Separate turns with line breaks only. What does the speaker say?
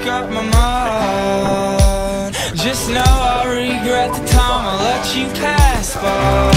make up my mind. Just know I regret the time I let you pass by.